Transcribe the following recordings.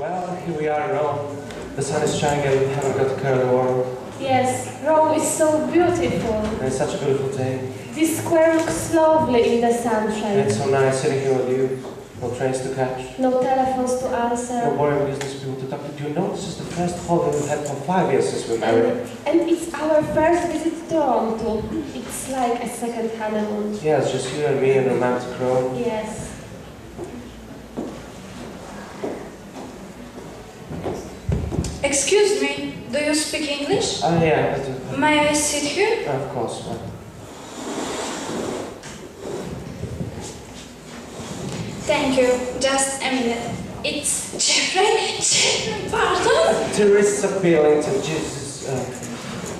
Well, here we are in Rome. The sun is shining and we haven't got a care in the world. Yes, Rome is so beautiful. And it's such a beautiful day. This square looks lovely in the And sunshine. it's so nice sitting here with you. No trains to catch. No telephones to answer. No boring business people to talk to. Do you know this is the first holiday we've had for five years since we married? And, and it's our first visit to Rome too. It's like a second honeymoon. Yeah, just you and me in romantic Rome. Yes. Excuse me, do you speak English? Oh, yeah, I do. May I sit here? Of course. uh, Thank you. Just a minute. It's Jeffrey. Jeffrey, pardon? Teresa to Jesus. Uh,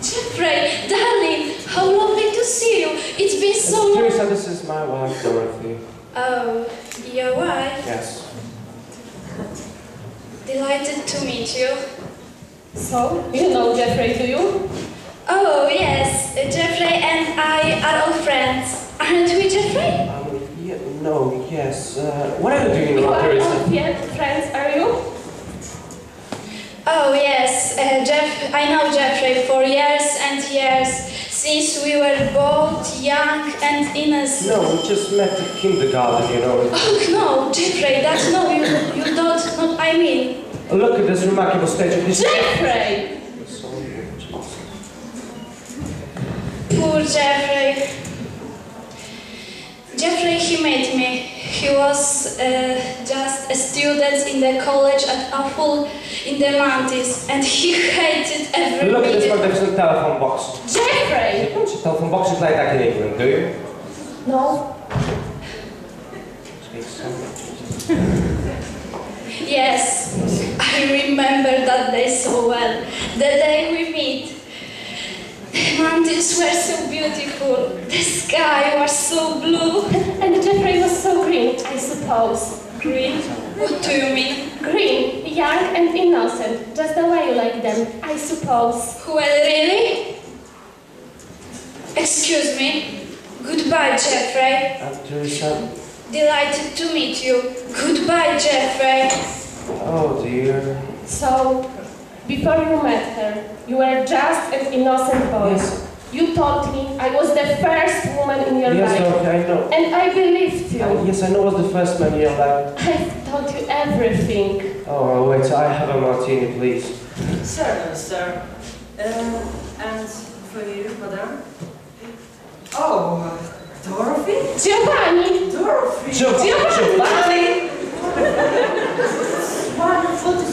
Jeffrey, darling, how lovely to see you. It's been so long. Teresa, this is my wife, Dorothy. Oh, your wife. Yes. Delighted to meet you. So, you know Jeffrey, do you? Oh, yes, Jeffrey and I are old friends. Aren't we, Jeffrey? Um, yeah, no, yes. Uh, what are you doing You now, are Teresa? not yet friends, are you? Oh, yes, uh, Jeff. I know Jeffrey for years and years, since we were both young and innocent. No, we just met at kindergarten, you know. Oh, no, Jeffrey, that's no, you, you don't, not I mean. Look at this remarkable statue. This Jeffrey! Poor Jeffrey. Jeffrey, he met me. He was uh, just a student in the college at Apple in the mountains, and he hated everything. Look at this minute. magnificent telephone box. Jeffrey! You don't see telephone boxes like that in England, do you? No, Yes, I remember that day so well. The day we meet. The mountains were so beautiful. The sky was so blue. and Jeffrey was so green, I suppose. Green? What do you mean? Green, young and innocent, just the way you like them, I suppose. Well, really? Excuse me. Goodbye, Jeffrey. Uh, Teresa. Delighted to meet you. Goodbye, Jeffrey. Oh dear. So, before you met her, you were just an innocent boy. Yes. You told me I was the first woman in your Yes, life. Dorothy, I know. And I believed you. Uh, yes, I know I was the first man in your life. I told you everything. Oh, wait, I have a martini, please. Certainly, sir. Uh, and for you, madam? Oh, Dorothy? Giovanni! Dorothy! Giovanni! It's wonderful to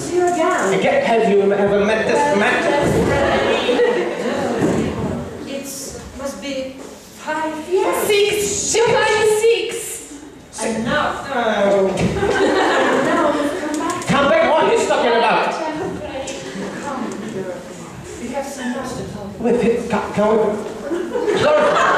see you again. Again, have you ever met this man? It must be five years. Six! Giovanni, six! And now, uh, Oh. now you've come back. Come back, what are you talking about? Come, We have so much to talk about. Wait, wait, can, can we... Dorothy,